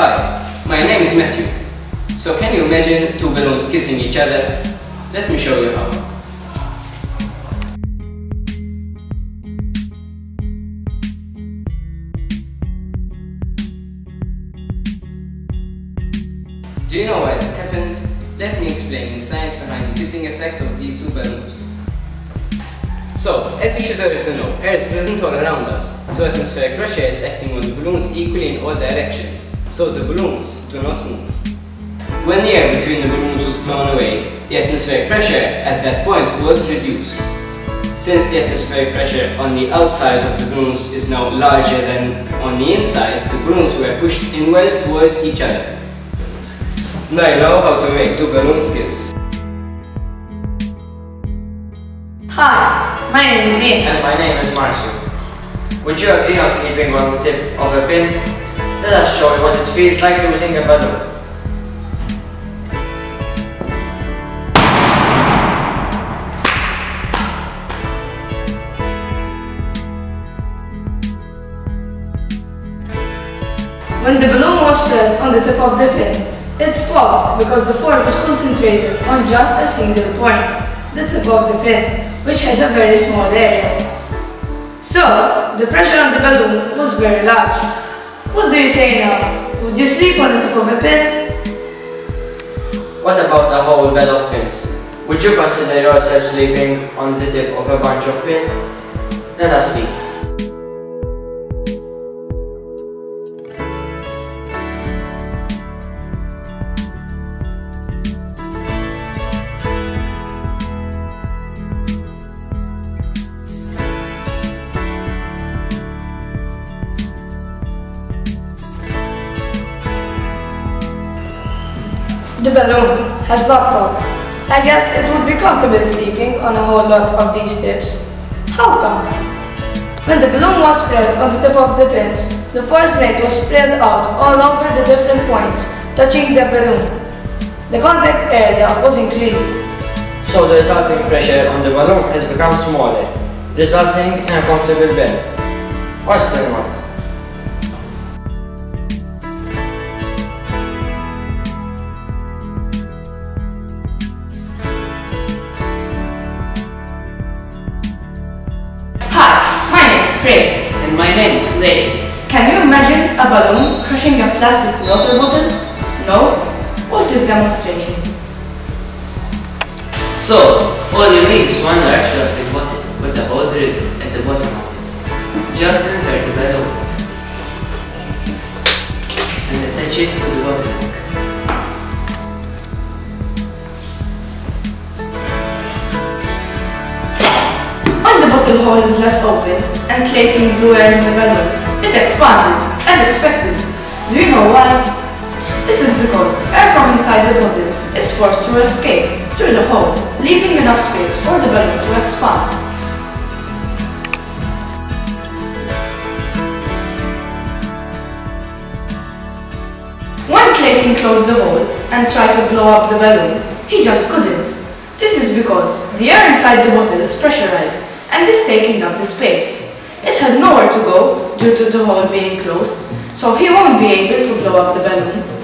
Hi, my name is Matthew. So can you imagine two balloons kissing each other? Let me show you how. Do you know why this happens? Let me explain the science behind the kissing effect of these two balloons. So, as you should already know, air is present all around us, so atmospheric pressure is acting on the balloons equally in all directions, so the balloons do not move. When the air between the balloons was blown away, the atmospheric pressure at that point was reduced. Since the atmospheric pressure on the outside of the balloons is now larger than on the inside, the balloons were pushed inwards towards each other. Now you know how to make two balloons kiss. Hi, my name is Ian. And my name is Marcio. Would you agree on sleeping on the tip of a pin? Let us show you what it feels like losing a balloon. When the balloon was pressed on the tip of the pin, it popped because the force was concentrated on just a single point, the tip of the pin, which has a very small area. So, the pressure on the balloon was very large. What do you say now? Would you sleep on the tip of a pin? What about a whole bed of pins? Would you consider yourself sleeping on the tip of a bunch of pins? Let us see. The balloon has popped. I guess it would be comfortable sleeping on a whole lot of these tips. How come? When the balloon was pressed on the tip of the pins, the force mate was spread out all over the different points, touching the balloon. The contact area was increased. So the resulting pressure on the balloon has become smaller, resulting in a comfortable bed. Or still. My name is Clay. Can you imagine a balloon crushing a plastic water bottle? No? What's this demonstration? So, all you need is one large plastic bottle with a hole drilled at the bottom of it. Just insert the balloon and attach it to the bottle neck. The hole is left open and Clayton blew air in the balloon, it expanded, as expected. Do you know why? This is because air from inside the bottle is forced to escape through the hole, leaving enough space for the balloon to expand. When Clayton closed the hole and tried to blow up the balloon, he just couldn't. This is because the air inside the bottle is pressurized and is taking up the space. It has nowhere to go due to the hole being closed, so he won't be able to blow up the balloon.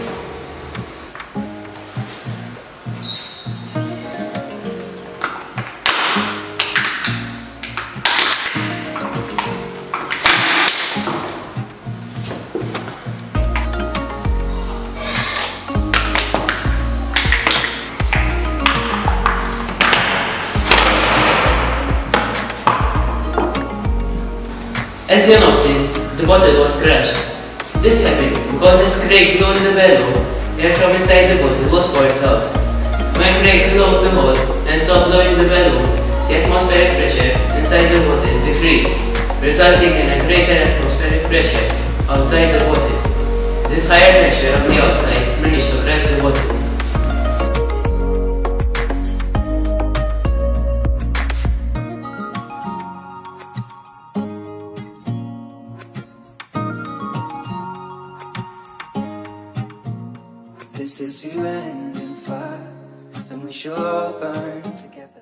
As you noticed, the bottle was crushed. This happened because as Craig blew in the balloon, air from inside the bottle was forced out. When Craig closed the hole and stopped blowing the balloon, the atmospheric pressure inside the bottle decreased, resulting in a greater atmospheric pressure outside the bottle. This higher pressure on the outside managed to crush the bottle. This is you ending fire, then we shall all burn together.